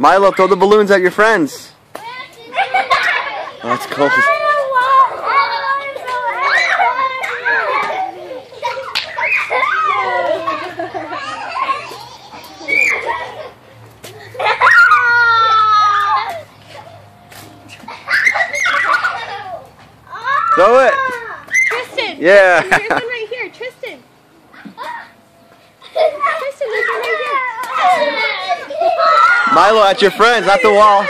Milo, throw the balloons at your friends. Oh, that's cold. Throw it. Tristan. Yeah. Milo at your friends, not the wall.